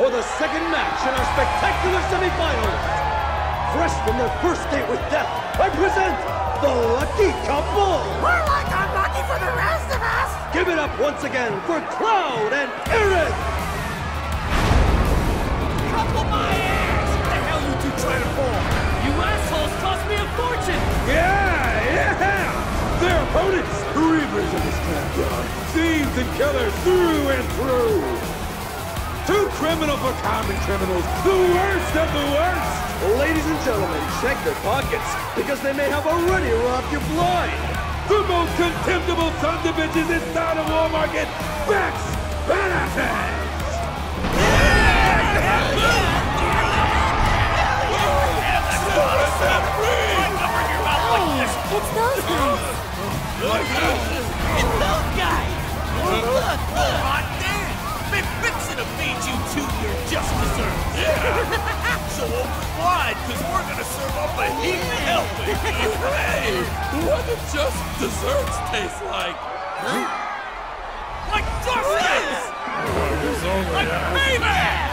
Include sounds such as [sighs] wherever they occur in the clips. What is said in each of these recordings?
for the second match in our spectacular semifinals. Fresh from their first date with death, I present the Lucky Couple. We're like unlucky for the rest of us! Give it up once again for Cloud and Aerith. Couple my ass! What the hell you two trying to pull? You assholes cost me a fortune! Yeah, yeah! Their opponents, reavers of this scrapyard, thieves and killers through and through. Two criminal for common criminals, the worst of the worst. Ladies and gentlemen, check their pockets, because they may have already robbed you blind. The most contemptible sons of bitches inside of Wall Market get Bex Benefits! It's those guys. It's those guys! Look, look! To feed you two your just desserts! Yeah! so open cause we're gonna serve up a heap of helping! hey! What do just desserts taste like? Like justice! like payback!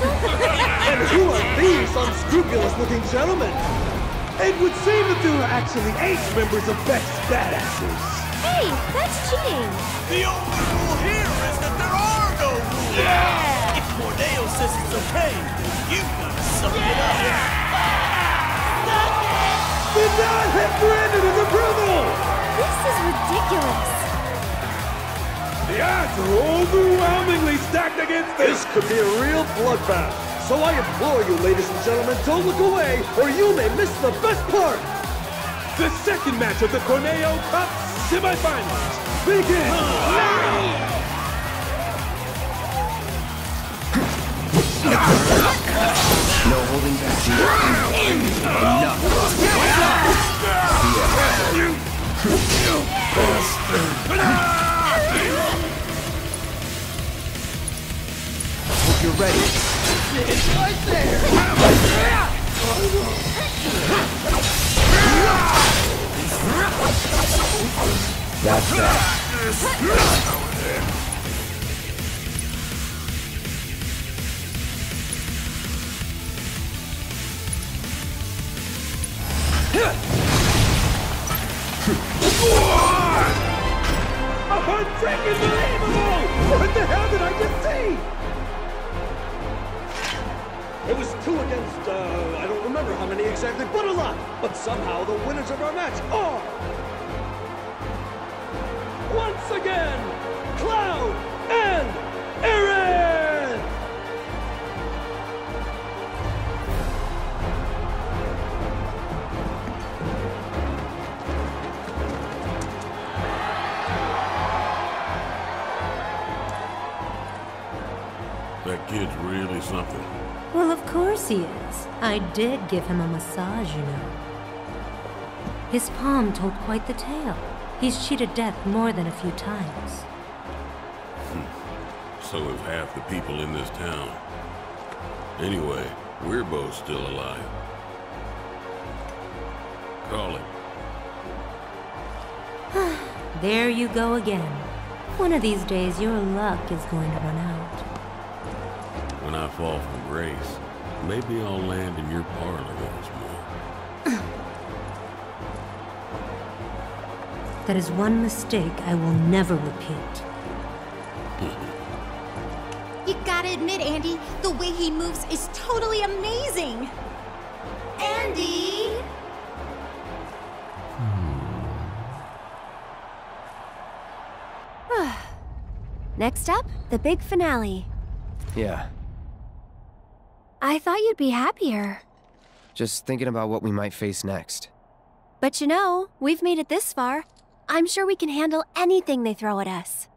Uh, and who are these unscrupulous-looking gentlemen? It would seem that there are actually eight members of Beck's Badasses. Hey, that's cheating. The only rule here is that there are no rules! Yeah. If Corneo says it's okay, then you gotta suck it up! Did not hit Brandon his approval! This is ridiculous. The odds are overwhelmingly stacked against this. This could be a real bloodbath. So I implore you, ladies and gentlemen, don't look away, or you may miss the best part. The second match of the Corneo Cup semifinals begins now. No holding back. Enough. Hope you're ready. That's that. What the hell did I just see? It was two against, uh, I don't remember how many exactly, but a lot. But somehow the winners of our match are... Once again, Cloud and Aerith! That kid's really something. Well, of course he is. I did give him a massage, you know. His palm told quite the tale. He's cheated death more than a few times. Hmm. So have half the people in this town. Anyway, we're both still alive. Call it. [sighs] There you go again. One of these days, your luck is going to run out. When I fall from grace, maybe I'll land in your parlor That is one mistake I will never repeat. You gotta admit, Andy, the way he moves is totally amazing. Andy! Hmm. [sighs] Next up, the big finale. Yeah. I thought you'd be happier. Just thinking about what we might face next. But you know, we've made it this far. I'm sure we can handle anything they throw at us.